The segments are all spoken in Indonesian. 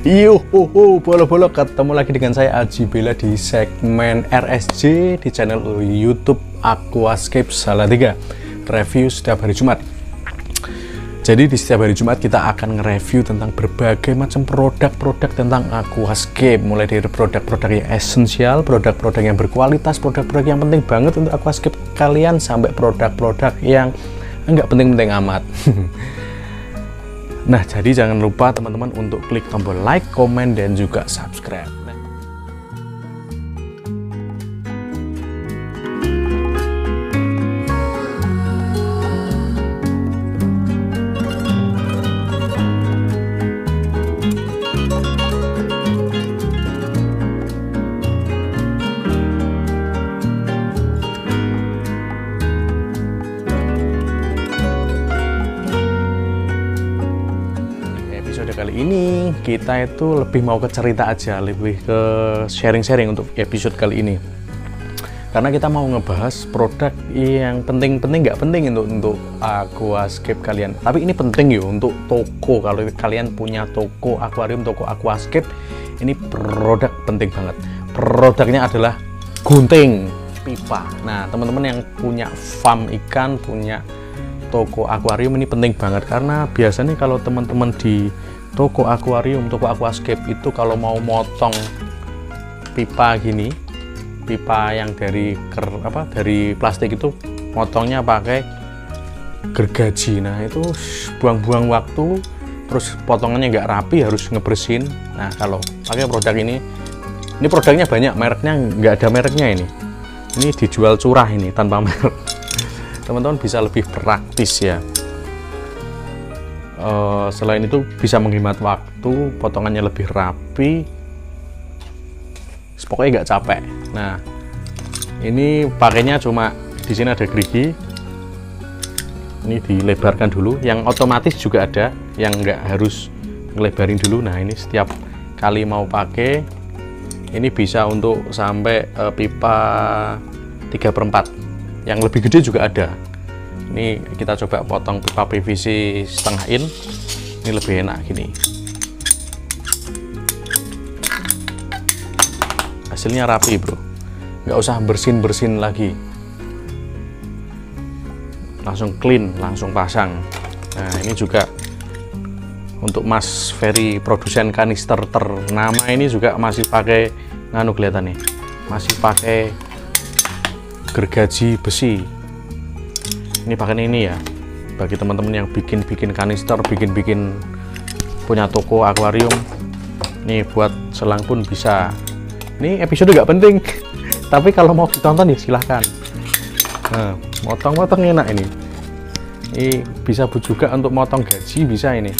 Ho, bolo-bolo ketemu lagi dengan saya Aji Bella di segmen RSJ di channel YouTube Aquascape Salatiga. Review setiap hari Jumat. Jadi di setiap hari Jumat kita akan nge-review tentang berbagai macam produk-produk tentang aquascape mulai dari produk-produk yang esensial, produk-produk yang berkualitas, produk-produk yang penting banget untuk aquascape kalian sampai produk-produk yang enggak penting-penting amat. Nah, jadi jangan lupa teman-teman untuk klik tombol like, komen, dan juga subscribe. Ini kita itu lebih mau ke cerita aja, lebih ke sharing-sharing untuk episode kali ini. Karena kita mau ngebahas produk yang penting-penting nggak penting untuk untuk aquascape kalian. Tapi ini penting yuk untuk toko. Kalau kalian punya toko akuarium, toko aquascape, ini produk penting banget. Produknya adalah gunting pipa. Nah, teman-teman yang punya farm ikan, punya toko akuarium ini penting banget karena biasanya kalau teman-teman di toko akuarium, toko aquascape itu kalau mau motong pipa gini, pipa yang dari ker, apa dari plastik itu motongnya pakai gergaji. Nah, itu buang-buang waktu terus potongannya nggak rapi harus ngebersihin. Nah, kalau pakai produk ini ini produknya banyak, mereknya nggak ada mereknya ini. Ini dijual curah ini tanpa merek. Teman-teman bisa lebih praktis ya. Uh, selain itu bisa menghemat waktu, potongannya lebih rapi, pokoknya nggak capek. Nah, ini pakainya cuma di sini ada gerigi, ini dilebarkan dulu. Yang otomatis juga ada, yang nggak harus ngelebarin dulu. Nah, ini setiap kali mau pakai, ini bisa untuk sampai uh, pipa 3 per 4 yang lebih gede juga ada ini kita coba potong pipa PVC setengah in. Ini lebih enak gini. Hasilnya rapi bro. Nggak usah bersin-bersin lagi. Langsung clean langsung pasang. Nah ini juga untuk Mas Ferry produsen kanister ternama ini juga masih pakai nganu kelihatan nih masih pakai gergaji besi ini pakai ini ya. Bagi teman-teman yang bikin-bikin kanister bikin-bikin punya toko akuarium ini buat selang pun bisa. Ini episode nggak penting tapi kalau mau ditonton ya silahkan. Nah, motong-motong enak ini. Ini bisa juga untuk motong gaji bisa ini.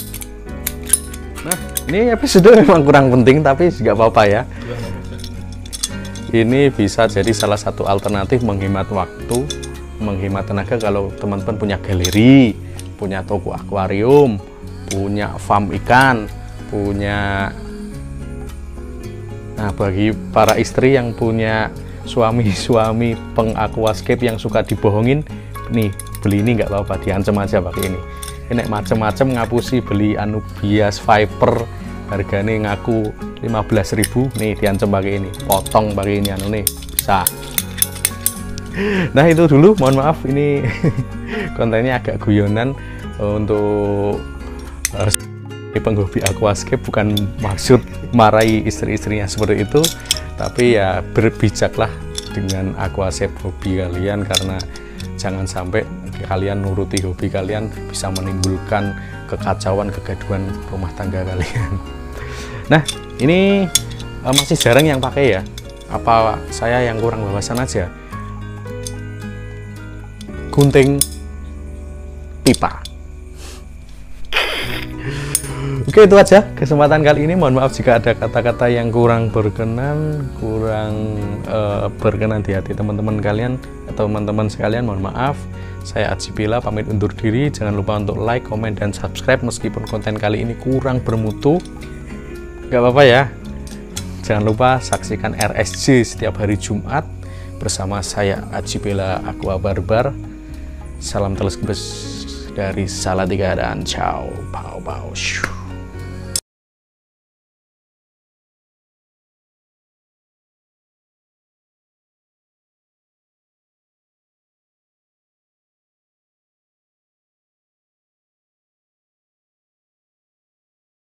Nah ini episode memang kurang penting tapi nggak apa-apa ya. Ini bisa jadi salah satu alternatif menghemat waktu menghemat tenaga kalau teman-teman punya galeri, punya toko akuarium, punya farm ikan, punya Nah, bagi para istri yang punya suami-suami pengakuascape yang suka dibohongin, nih beli ini nggak apa-apa, diancam aja pakai ini. Ini macam-macam ngapusi beli Anubias Viper harganya ngaku 15.000 nih diancam pakai ini potong pakai ini anu nih bisa nah itu dulu. Mohon maaf ini kontennya agak guyonan uh, untuk penghobi aquascape bukan maksud marahi istri-istrinya seperti itu tapi ya berbijaklah dengan aquascape hobi kalian karena jangan sampai kalian nuruti hobi kalian bisa menimbulkan kekacauan kegaduhan rumah tangga kalian. Nah ini uh, masih jarang yang pakai ya? Apa saya yang kurang wawasan aja gunting pipa. Oke itu aja kesempatan kali ini. Mohon maaf jika ada kata-kata yang kurang berkenan, kurang uh, berkenan di hati teman-teman kalian atau teman-teman sekalian. Mohon maaf. Saya Aji Bila pamit undur diri. Jangan lupa untuk like, komen, dan subscribe meskipun konten kali ini kurang bermutu. Gak apa-apa ya. Jangan lupa saksikan RSJ setiap hari Jumat bersama saya Aji Bella Aqua Barbar Salam teleskopis dari Salatiga dan ciao, bau bau.